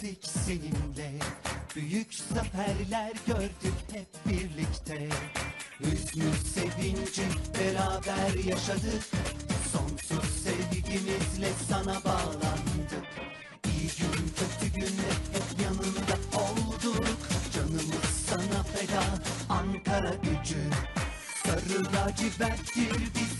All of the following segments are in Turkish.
geçtik seninle. Büyük zaferler gördük hep birlikte. Hüznü sevinci beraber yaşadık. Sonsuz sevgimizle sana bağlandık. İyi gün kötü günde hep yanında olduk. Canımız sana feda Ankara gücü. Sarı laciverttir bizim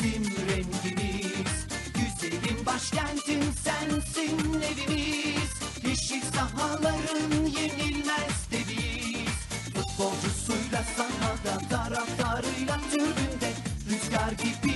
keep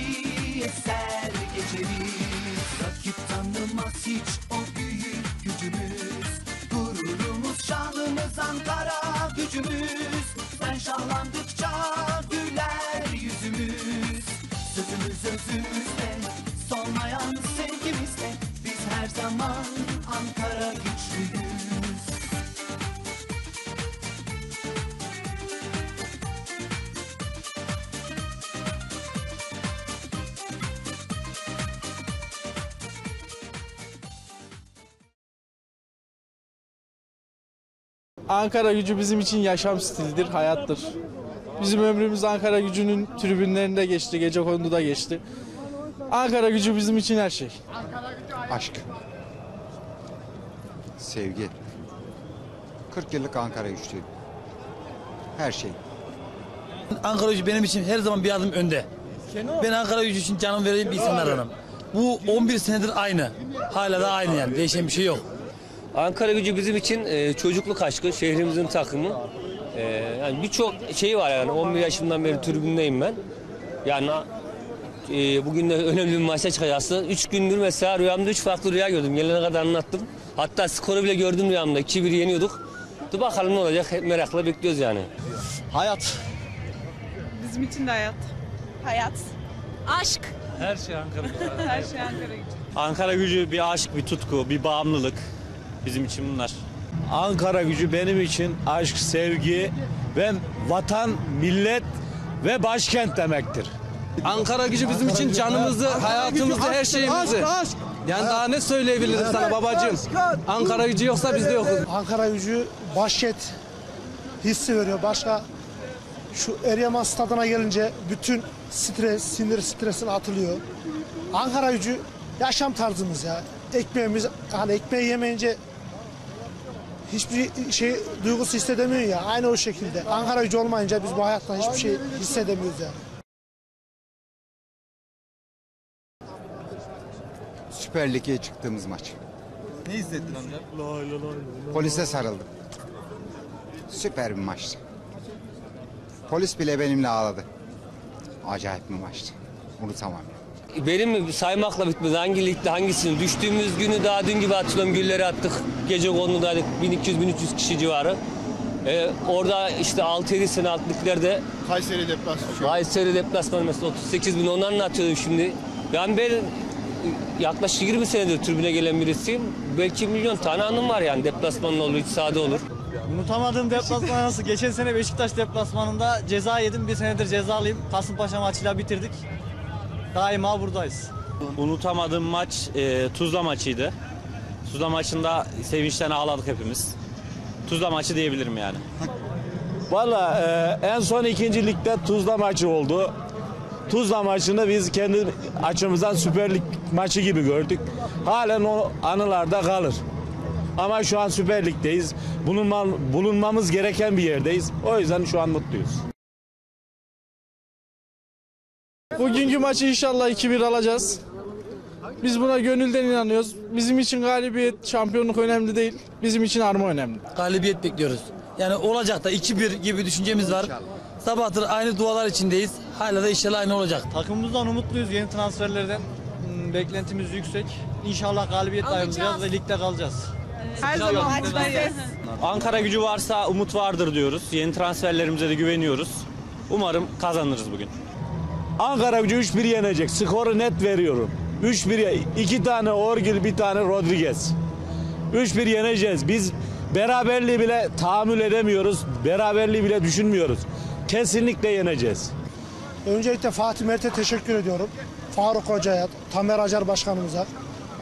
Ankara gücü bizim için yaşam stilidir, hayattır. Bizim ömrümüz Ankara gücünün tribünlerinde geçti, gece konduda geçti. Ankara gücü bizim için her şey. Aşk. Sevgi. 40 yıllık Ankara güçlüyüm. Her şey. Ankara gücü benim için her zaman bir adım önde. Ben Ankara gücü için canım verdiğim bir insanlardanım. Bu 11 senedir aynı. Hala da aynı yani. Değişen bir şey yok. Ankara gücü bizim için e, çocukluk aşkı, şehrimizin takımı. E, yani birçok şey var yani 11 yaşımdan beri tribündeyim ben. Yani e, bugün de önemli bir maça çıkacağız. 3 gündür mesela rüyamda 3 farklı rüya gördüm. Gelene kadar anlattım. Hatta skoru bile gördüm rüyamda. 2-1 yeniyorduk. Dur bakalım ne olacak. Hep merakla bekliyoruz yani. Hayat. Bizim için de hayat. Hayat. Aşk. Her şey Ankara. Her şey Ankara gücü. Ankara gücü bir aşk, bir tutku, bir bağımlılık. Bizim için bunlar. Ankara gücü benim için aşk, sevgi ve vatan, millet ve başkent demektir. Ankara gücü bizim için canımızı, hayatımızı, her şeyimizi. Yani daha ne söyleyebilirim sana babacığım? Ankara gücü yoksa biz de yokuz. Ankara gücü başket hissi veriyor. Başka şu Eryaman stadına gelince bütün stres, sinir stresin atılıyor. Ankara gücü yaşam tarzımız ya. Ekmeğimiz hani ekmeği yemeyince hiçbir şey duygusu hissedemiyor ya. Aynı o şekilde. Ankara gücü olmayınca biz bu hayattan hiçbir şey hissedemiyoruz yani. Süper Lig'e çıktığımız maç. Ne hissettin amca? Polise sarıldım. Süper bir maçtı. Polis bile benimle ağladı. Acayip bir maçtı. Unutamam. Benim mi saymakla bitmez. Hangi ligde hangisini? Düştüğümüz günü daha dün gibi hatırlıyorum. Gülleri attık. Gece konudaydık. 1200-1300 kişi civarı. Ee, orada işte 6-7 sene altlıklarda Kayseri deplasmanı. Kayseri deplasmanı mesela 38 bin onu anlatıyordum şimdi. Yani ben yaklaşık 20 senedir tribüne gelen birisiyim. Belki milyon tane anım var yani deplasmanlı olur, iç sahada olur. Unutamadığım deplasman nasıl? Geçen sene Beşiktaş deplasmanında ceza yedim. Bir senedir cezalıyım. Kasımpaşa maçıyla bitirdik. Daima buradayız. Unutamadığım maç e, Tuzla maçıydı. Tuzla maçında sevinçten ağladık hepimiz. Tuzla maçı diyebilirim yani. Valla e, en son ikinci ligde Tuzla maçı oldu. Tuzla maçını biz kendi açımızdan Süper Lig maçı gibi gördük. Halen o anılarda kalır. Ama şu an Süper Lig'deyiz. Bulunma, bulunmamız gereken bir yerdeyiz. O yüzden şu an mutluyuz. Bugünkü maçı inşallah 2-1 alacağız. Biz buna gönülden inanıyoruz. Bizim için galibiyet, şampiyonluk önemli değil. Bizim için arma önemli. Galibiyet bekliyoruz. Yani olacak da 2-1 gibi düşüncemiz var. Sabahtır aynı dualar içindeyiz. Hala da inşallah aynı olacak. Takımımızdan umutluyuz yeni transferlerden. Hmm, Beklentimiz yüksek. İnşallah galibiyet ayrılacağız ve ligde kalacağız. Her zaman buradayız. Ankara gücü varsa umut vardır diyoruz. Yeni transferlerimize de güveniyoruz. Umarım kazanırız bugün. Ankara gücü 3-1 yenecek. Skoru net veriyorum. 3-1 iki tane Orgil bir tane Rodriguez. 3-1 yeneceğiz. Biz beraberliği bile tahammül edemiyoruz. Beraberliği bile düşünmüyoruz. Kesinlikle yeneceğiz. Öncelikle Fatih Mert'e teşekkür ediyorum. Faruk Hoca'ya, Tamer Acar Başkanımıza.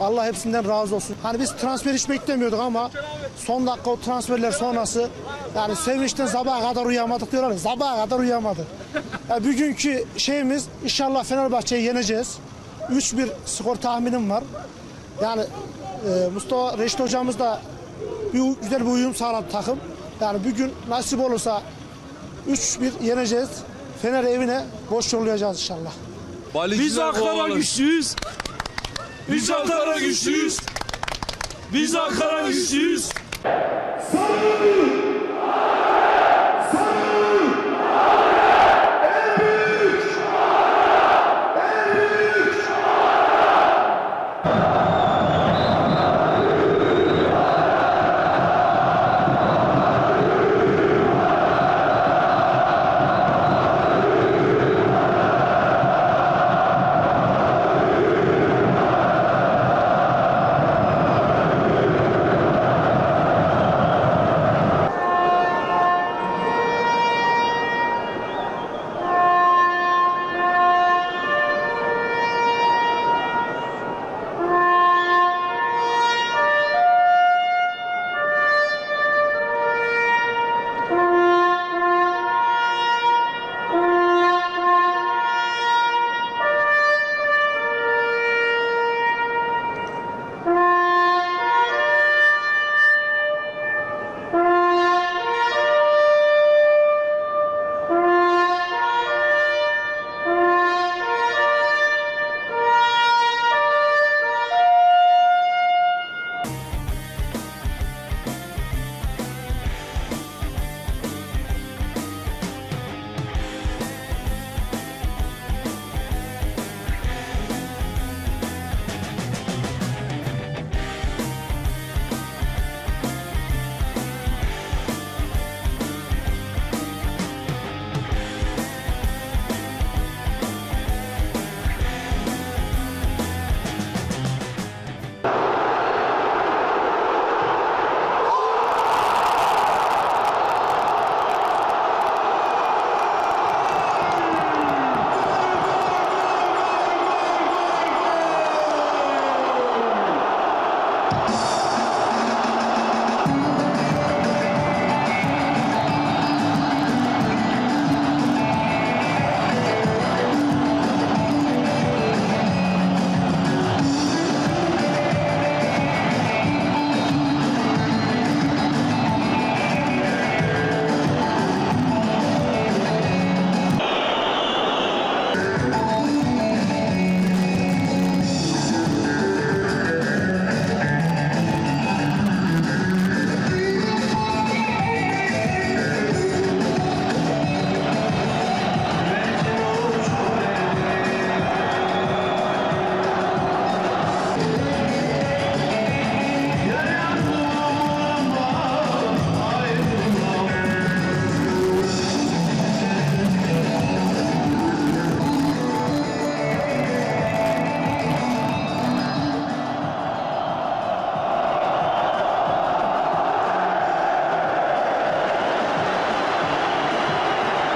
Allah hepsinden razı olsun. Hani biz transfer hiç beklemiyorduk ama son dakika o transferler sonrası yani sevinçten sabaha kadar uyuyamadık diyorlar sabaha kadar uyuyamadık. Ya bugünkü şeyimiz inşallah Fenerbahçe'yi yeneceğiz. 3-1 skor tahminim var. Yani e, Mustafa Reşit hocamız da bir, güzel bir uyum sağladı takım. Yani bugün nasip olursa 3-1 yeneceğiz. Fener evine boş yollayacağız inşallah. Biz Ankara güçlüyüz. Biz Ankara güçlüyüz. Biz Ankara güçlüyüz. Saygı